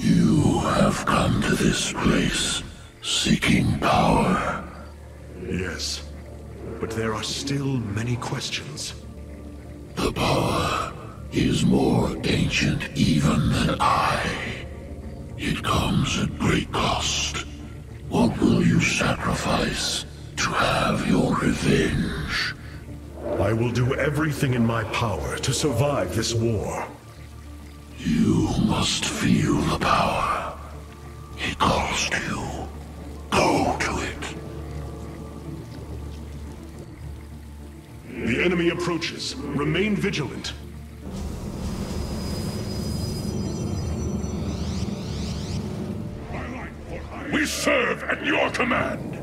You have come to this place seeking power. Yes. But there are still many questions. The power is more ancient even than I. It comes at great cost. What will you sacrifice to have your revenge? I will do everything in my power to survive this war. You must feel the power. He calls to you. Go to it. The enemy approaches. Remain vigilant. We serve at your command.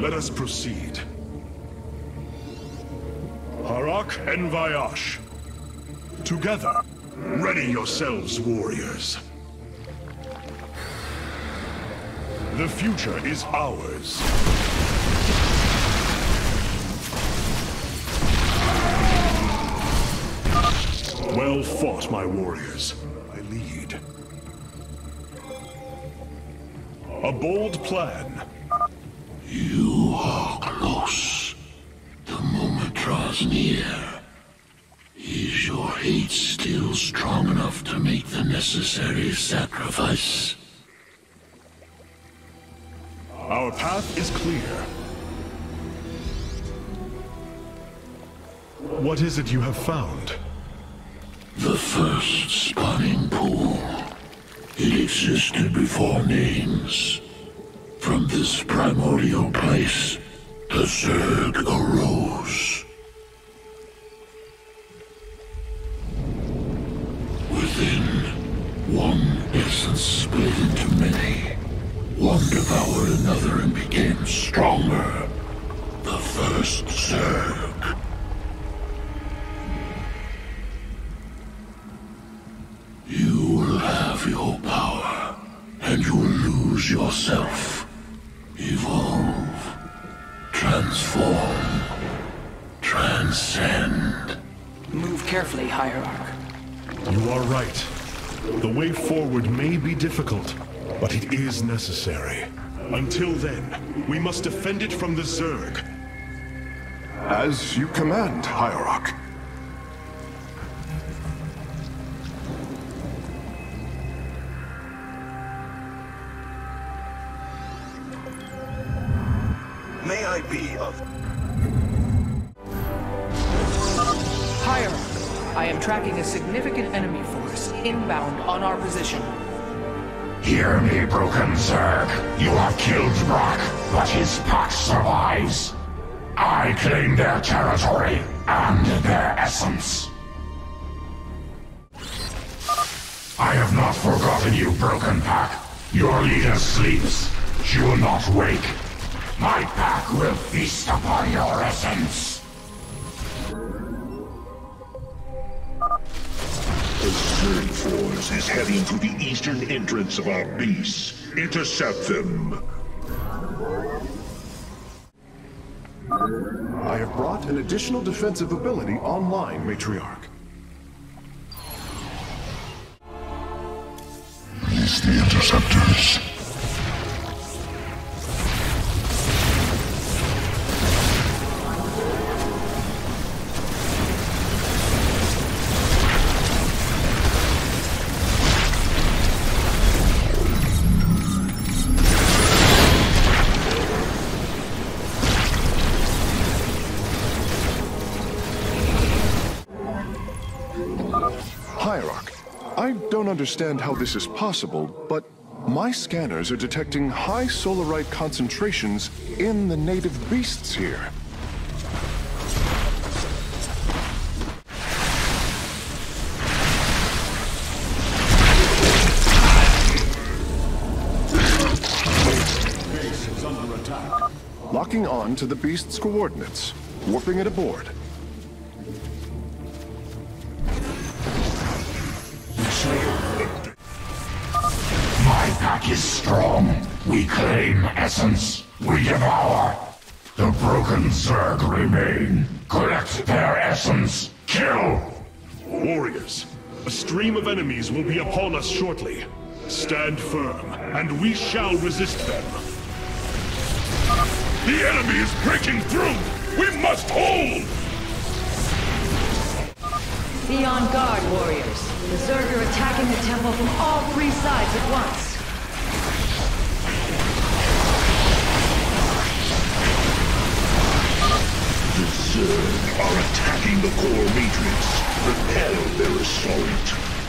Let us proceed. Harak and Vayash. Together, ready yourselves, warriors. The future is ours. Well fought, my warriors. I lead. A bold plan. You are close. The moment draws near. Hate still strong enough to make the necessary sacrifice? Our path is clear. What is it you have found? The first spawning pool. It existed before names. From this primordial place, the Zerg arose. One essence split into many. One devoured another and became stronger. The first Zerg. You will have your power, and you will lose yourself. Evolve. Transform. Transcend. Move carefully, Hierarch. You are right. The way forward may be difficult, but it is necessary. Until then, we must defend it from the Zerg. As you command, Hierarch. May I be of... I am tracking a significant enemy force inbound on our position. Hear me, Broken Zerg. You have killed Brakk, but his pack survives. I claim their territory and their essence. I have not forgotten you, Broken Pack. Your leader sleeps. She will not wake. My pack will feast upon your essence. The force is heading to the eastern entrance of our base. Intercept them. I have brought an additional defensive ability online, Matriarch. Release the interceptors. Hierarch, I don't understand how this is possible, but my scanners are detecting high solarite concentrations in the native beasts here. Locking on to the beast's coordinates, warping it aboard. My pack is strong. We claim essence. We devour. The broken Zerg remain. Collect their essence. Kill! Warriors, a stream of enemies will be upon us shortly. Stand firm, and we shall resist them. The enemy is breaking through! We must hold! Be on guard, warriors. The Zerg are attacking the temple from all three sides at once. Zerg are attacking the core matrix. Repel their assault.